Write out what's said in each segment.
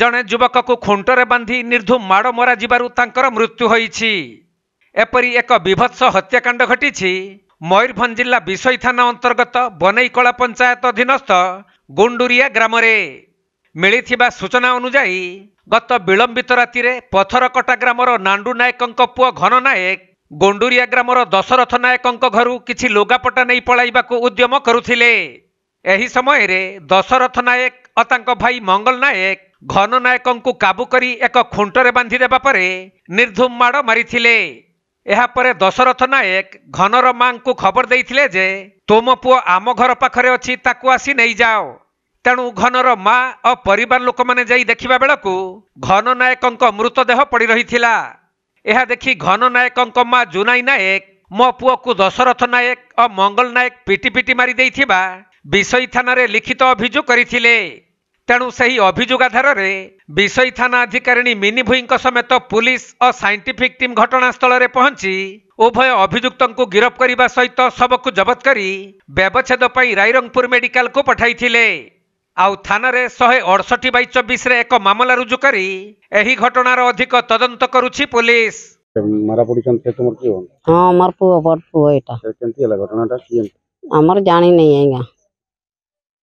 ଜଣେ ଯୁବକକୁ ଖୁଣ୍ଟରେ ବାନ୍ଧି ନିର୍ଦ୍ଧୁ ମାଡ଼ ମରାଯିବାରୁ ତାଙ୍କର ମୃତ୍ୟୁ ହୋଇଛି ଏପରି ଏକ ବିଭତ୍ସ ହତ୍ୟାକାଣ୍ଡ ଘଟିଛି ମୟୂରଭଞ୍ଜ ଜିଲ୍ଲା ବିଷୋଇ ଥାନା ଅନ୍ତର୍ଗତ ବନେଇକଳା ପଞ୍ଚାୟତ ଅଧୀନସ୍ଥ ଗୁଣ୍ଡୁରିଆ ଗ୍ରାମରେ ମିଳିଥିବା ସୂଚନା ଅନୁଯାୟୀ ଗତ ବିଳମ୍ବିତ ରାତିରେ ପଥରକଟା ଗ୍ରାମର ନାଣ୍ଡୁ ନାୟକଙ୍କ ପୁଅ ଘନ ନାୟକ ଗୁଣ୍ଡୁରିଆ ଗ୍ରାମର ଦଶରଥ ନାୟକଙ୍କ ଘରୁ କିଛି ଲୁଗାପଟା ନେଇ ପଳାଇବାକୁ ଉଦ୍ୟମ କରୁଥିଲେ ଏହି ସମୟରେ ଦଶରଥ ନାୟକ ଓ ତାଙ୍କ ଭାଇ ମଙ୍ଗଲ ନାୟକ ଘନ ନାୟକଙ୍କୁ କାବୁ କରି ଏକ ଖୁଣ୍ଟରେ ବାନ୍ଧିଦେବା ପରେ ନିର୍ଦ୍ଧୁମ ମାଡ଼ ମାରିଥିଲେ ଏହାପରେ ଦଶରଥ ନାୟକ ଘନର ମାଙ୍କୁ ଖବର ଦେଇଥିଲେ ଯେ ତୁମ ପୁଅ ଆମ ଘର ପାଖରେ ଅଛି ତାକୁ ଆସି ନେଇଯାଅ ତେଣୁ ଘନର ମା ଓ ପରିବାର ଲୋକମାନେ ଯାଇ ଦେଖିବା ବେଳକୁ ଘନ ନାୟକଙ୍କ ମୃତଦେହ ପଡ଼ି ରହିଥିଲା ଏହା ଦେଖି ଘନ ନାୟକଙ୍କ ମା ଜୁନାଇ ନାୟକ ମୋ ପୁଅକୁ ଦଶରଥ ନାୟକ ଓ ମଙ୍ଗଲ ନାୟକ ପିଟି ପିଟି ମାରିଦେଇଥିବା ବିଷୋଇ ଥାନାରେ ଲିଖିତ ଅଭିଯୋଗ କରିଥିଲେ ତେଣୁ ସେହି ଅଭିଯୋଗ ଆଧାରରେ ବିଷୋଇ ଥାନା ଅଧିକାରିଣୀ ମିନି ଭୁଇଙ୍କ ସମେତ ପୁଲିସ ଓ ସାଇଣ୍ଟିଫିକ୍ ଟିମ୍ ଘଟଣାସ୍ଥଳରେ ପହଞ୍ଚି ଉଭୟ ଅଭିଯୁକ୍ତଙ୍କୁ ଗିରଫ କରିବା ସହିତ ଶବକୁ ଜବତ କରି ବ୍ୟବଚ୍ଛେଦ ପାଇଁ ରାଇରଙ୍ଗପୁର ମେଡିକାଲକୁ ପଠାଇଥିଲେ ଆଉ ଥାନାରେ ଶହେ ଅଡ଼ଷଠି ବାଇ ଚବିଶରେ ଏକ ମାମଲା ରୁଜୁ କରି ଏହି ଘଟଣାର ଅଧିକ ତଦନ୍ତ କରୁଛି ପୁଲିସ ମାରା ପଡ଼ିଛନ୍ତି ସେ ତୁମର କିଏ ହଁ ମୋର ପୁଅ ବଡ଼ ପୁଅ ଏଇଟା କେମିତି ହେଲା ଘଟଣାଟା କିଏ ଆମର ଜାଣିନି ଆଜ୍ଞା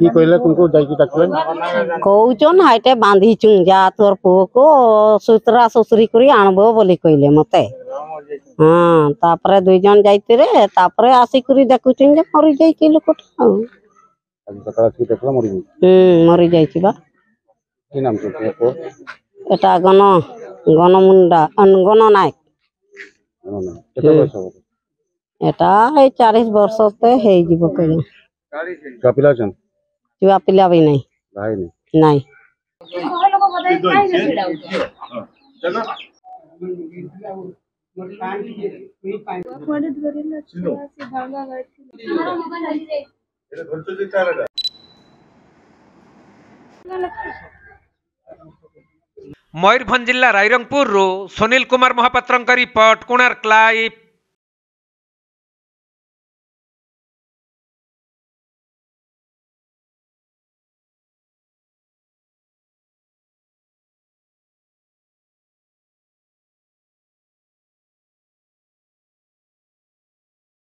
কি কইলে কোনকু যাইকি ডাকলেন কৌচন হাইটে বাঁধিছুং যা তোর পুয়াকু সুতরা সুসুরি করি আনবো বলি কইলে মতে হ্যাঁ তারপরে দুইজন যাইতিরে তারপরে আসিকরি দেখুছেন যে মরি যাইকি লোকটা আজ সকাল থেকে দেখলা মরি হুম মরি যাইছি বা কি নাম তো পুয়াকু এটা গণ গণমুন্ডা গণ নায়ক গণ বয়স হবে এটা এই চারিশ বর্ষতে হয়েযিব কেন ଛୁଆ ପିଲା ଅଛନ୍ତି ଛୁଆ ପିଲା ବି ନାହିଁ ଭାଇ ନାହିଁ ନାହିଁ ମୟୂରଭଞ୍ଜ ଜିଲ୍ଲା ରାଇରଙ୍ଗପୁରରୁ ସୁନୀଲ କୁମାର ମହାପାତ୍ରଙ୍କ ରିପୋର୍ଟ କୋଣାର୍କ ଲାଇଭ୍